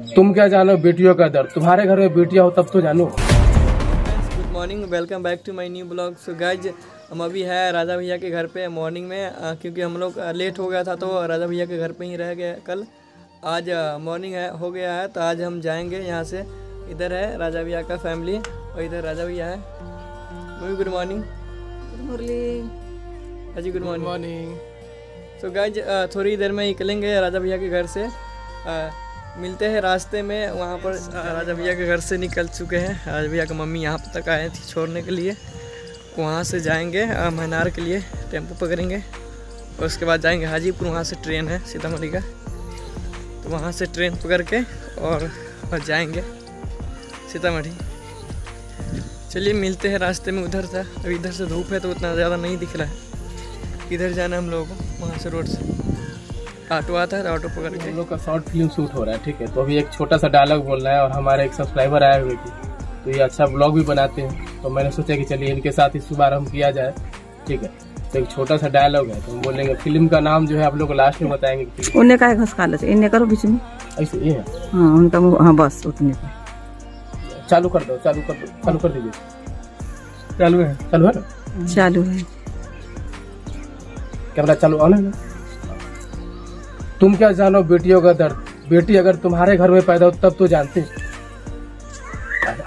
तुम क्या जानो बेटियों का दर्द? तुम्हारे घर में बेटियाँ हो तब तो जानो। Good morning welcome back to my new blog so guys हम अभी है राजा भैया के घर पे मॉर्निंग में क्योंकि हम लोग लेट हो गया था तो राजा भैया के घर पे ही रह गए कल। आज मॉर्निंग है हो गया है तो आज हम जाएँगे यहाँ से। इधर है राजा भैया का फैमिली और इधर राजा भैया है। मम्मी गुड मॉर्निंग अजी good morning morning so guys थोड़ी देर में निकलेंगे राजा भैया के घर से। मिलते हैं रास्ते में वहाँ पर राजा भैया के घर से निकल चुके हैं। राजा भैया की मम्मी यहाँ तक आए थी छोड़ने के लिए। वहाँ से जाएँगे मनार के लिए टेंपो पकड़ेंगे। और उसके बाद जाएँगे हाजीपुर वहाँ से ट्रेन है सीतामढ़ी का। तो वहाँ से ट्रेन पकड़ के और, और जाएँगे सीतामढ़ी। चलिए मिलते हैं रास्ते में उधर था अभी इधर से धूप है तो उतना ज़्यादा नहीं दिख रहा है। इधर जाना हम लोगों को वहाँ से रोड से। ऑटो आता है ऑटो पकड़ के हम लोग का शॉर्ट फ़िल्म शूट हो रहा है ठीक है। तो अभी एक छोटा सा डायलॉग बोलना है और हमारे एक सब्सक्राइबर आए हुए थे। तो ये अच्छा ब्लॉग भी बनाते हैं। तो मैंने सोचा कि चलिए इनके साथ इस बार हम किया जाए ठीक है। तो एक छोटा सा डायलॉग है तो हम बोलेंगे फ़िल्म का नाम जो है आप लोग लास्ट में बताएँगे उन्हें का घस खा ले इन्हें करो बीच में। ऐसे ये है? हाँ उनका हाँ बस उतने का चालू कर दो चालू कर दो चालू कर दीजिए। चालू है। चालू है ना? चालू है। कैमरा चालू ऑन है ना? तुम क्या जानो बेटियों का दर्द? बेटी अगर तुम्हारे घर में पैदा हो तब तो जानते।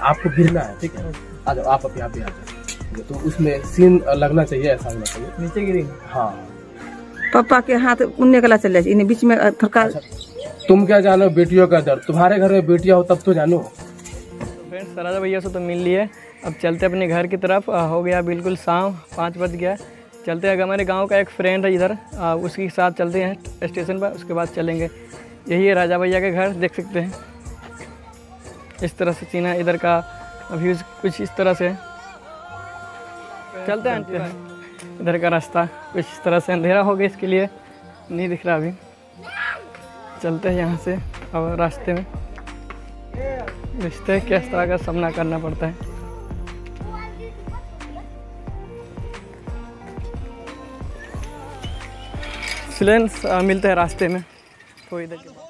आपको गिरना है ठीक है? आ जाओ आप अभी आप भी आ जाओ। तो उसमें सीन लगना चाहिए ऐसा होना चाहिए। नीचे गिरी हाँ। पापा के हाथ उन्हें कला चल जाए इन्हें बीच में थरका अच्छा तुम क्या जानो बेटियों का दर्द? तुम्हारे घर में बेटियाँ हो तब तो जानो। फ्रेंड्स राजा भैया से तो मिल लिए। अब चलते अपने घर की तरफ़। हो गया बिल्कुल शाम पाँच बज गया। चलते हैं। हमारे गाँव का एक फ्रेंड है इधर आ, उसके साथ चलते हैं स्टेशन पर उसके बाद चलेंगे। यही है राजा भैया के घर देख सकते हैं। इस तरह से सीन इधर का व्यूज़ कुछ इस तरह से। चलते हैं। इधर का रास्ता कुछ इस तरह से अंधेरा हो गया इसके लिए। नहीं दिख रहा अभी। चलते हैं यहाँ से और रास्ते में। रिश्ते किस तरह का सामना करना पड़ता है। फ्रेंड्स मिलते हैं रास्ते में। तो देर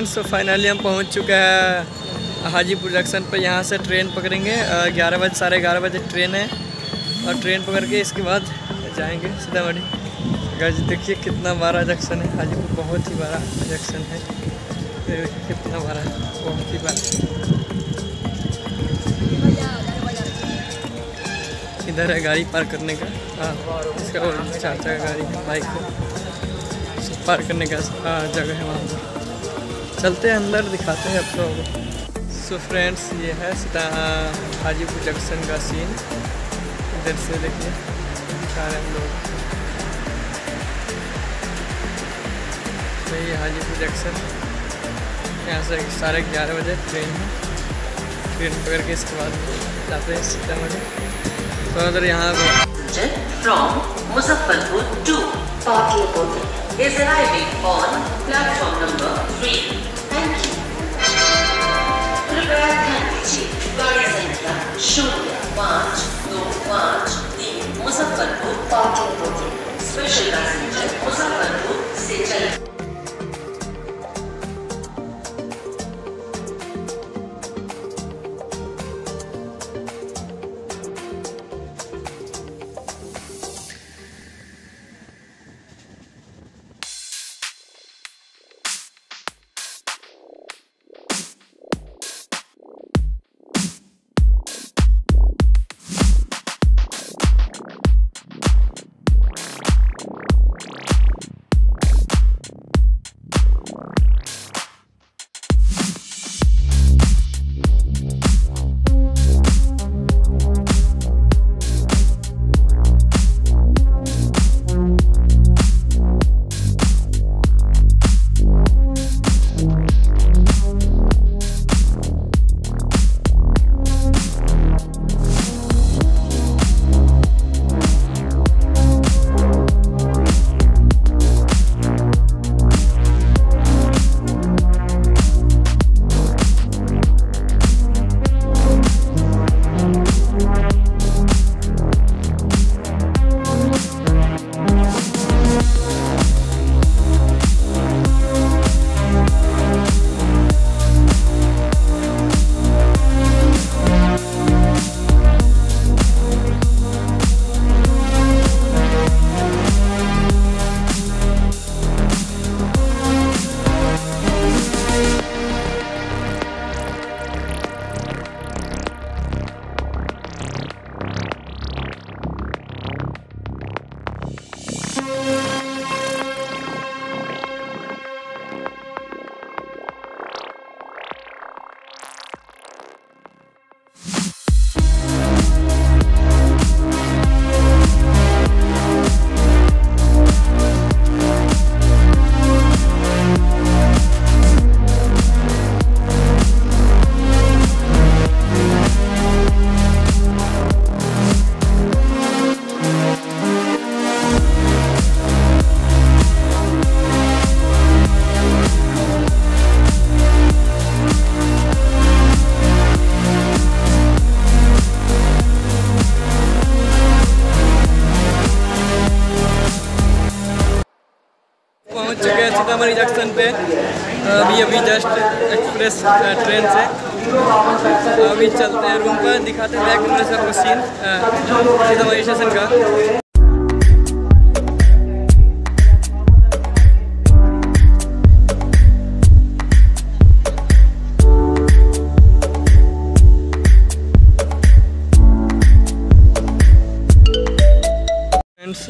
फ्रेंड्स तो फाइनली हम पहुँच चुके हैं हाजीपुर जंक्शन पर यहाँ से ट्रेन पकड़ेंगे। ग्यारह बजे साढ़े ग्यारह बजे ट्रेन है। और ट्रेन पकड़ के इसके बाद जाएँगे सीतामढ़ी। गज देखिए कितना बड़ा जंक्शन है। हाजीपुर बहुत ही बड़ा जंक्शन है। कितना बड़ा है बहुत ही बड़ा। इधर है गाड़ी पार्क करने का। हाँ इसका वो चार गाड़ी बाइक। को पार्क करने का हाँ, जगह है वहाँ पर। चलते हैं अंदर, दिखाते हैं आप लोगों को सो फ्रेंड्स ये है हाजीपुर जंक्शन का सीन इधर से देखिए, दिखा रहे हम लोग। यही है हाजीपुर जंक्शन। यहाँ से साढ़े ग्यारह बजे ट्रेन है। ट्रेन पकड़ के इसके बाद जाते हैं सीतामढ़ी तो अगर यहाँ from Muzaffarpur to Patlapur is arriving on platform number 3. Thank you. कृपया ध्यान दीजिए गाड़ी संख्या शून्य पाँच दो पाँच तीन मुजफ्फरपुर पाटलिपुत्र पहुँच चुके हैं सीतामढ़ी जंक्शन पे। अभी अभी जस्ट एक्सप्रेस ट्रेन से। अभी चलते हैं रूम पर, दिखाते हैं बैक कैमरे से आपको सीन सीतामढ़ी स्टेशन का।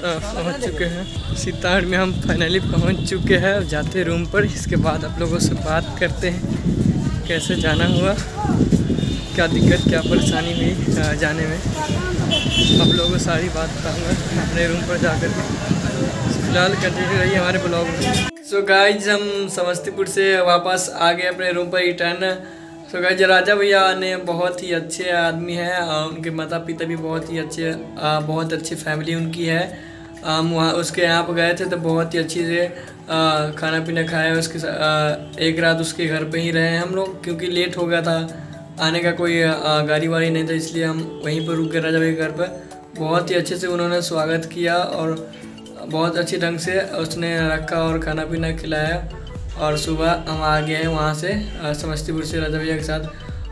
पहुँच चुके हैं। सीताड़ में हम फाइनली पहुँच चुके हैं। जाते हैं रूम पर। इसके बाद आप लोगों से बात करते हैं। कैसे जाना हुआ? क्या दिक्कत, क्या परेशानी हुई जाने में? आप लोगों को सारी बात बताऊँगा अपने रूम पर जाकर। के फ़िलहाल कंटिन्यू रही हमारे ब्लॉग में। सो गाइज़ हम समस्तीपुर से वापस आ गए अपने रूम पर रिटर्न सो गाइज़ राजा भैया ने बहुत ही अच्छे आदमी हैं। उनके माता पिता भी बहुत ही अच्छे बहुत अच्छी फैमिली उनकी है। हम वहाँ उसके यहाँ पर गए थे तो बहुत ही अच्छी से खाना पीना खाया उसके सा- अ, एक रात उसके घर पे ही रहे हम लोग क्योंकि लेट हो गया था। आने का कोई गाड़ी वाड़ी नहीं था इसलिए हम वहीं पर रुक गए राजा भाई के घर पर बहुत ही अच्छे से उन्होंने स्वागत किया और बहुत अच्छे ढंग से उसने रखा और खाना पीना खिलाया और सुबह हम आ गए वहाँ से समस्तीपुर से राजा भैया के साथ।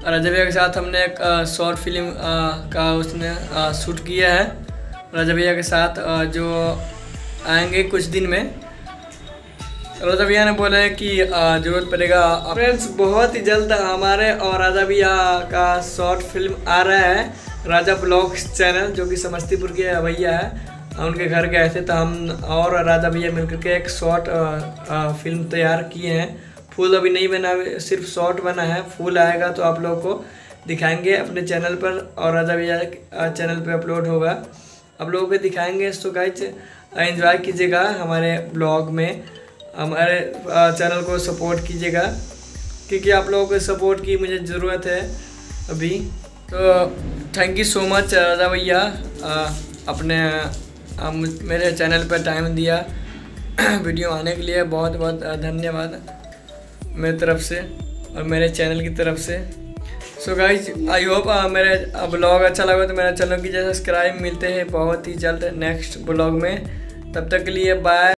राजा भैया के साथ हमने एक शॉर्ट फ़िल्म का उसने शूट किया है। राजा भैया के साथ जो आएँगे कुछ दिन में। राजा भैया ने बोला है कि ज़रूरत पड़ेगा फ्रेंड्स बहुत ही जल्द हमारे और राजा भैया का शॉर्ट फ़िल्म आ रहा है, राजा ब्लॉग्स चैनल जो कि समस्तीपुर के भैया है। उनके घर गए थे तो हम और राजा भैया मिलकर के एक शॉर्ट फ़िल्म तैयार किए हैं। फुल अभी नहीं बना, सिर्फ़ शॉर्ट बना है। फुल आएगा तो आप लोगों को दिखाएँगे अपने चैनल पर, और राजा भैया चैनल पे अपलोड होगा। आप लोगों को दिखाएँगे। तो गाइज़ एंजॉय कीजिएगा हमारे ब्लॉग में। हमारे चैनल को सपोर्ट कीजिएगा। क्योंकि आप लोगों को सपोर्ट की मुझे ज़रूरत है अभी। तो thank you so much Raja भैया। अपने अ, मुझ- मेरे चैनल पर टाइम दिया वीडियो आने के लिए। बहुत बहुत धन्यवाद मेरी तरफ़ से और मेरे चैनल की तरफ़ से। सो गाइज़ आई होप मेरे ब्लॉग अच्छा लगा तो मेरा चैनल की जैसे सब्सक्राइब मिलते हैं। बहुत ही जल्द नेक्स्ट ब्लॉग में। तब तक के लिए बाय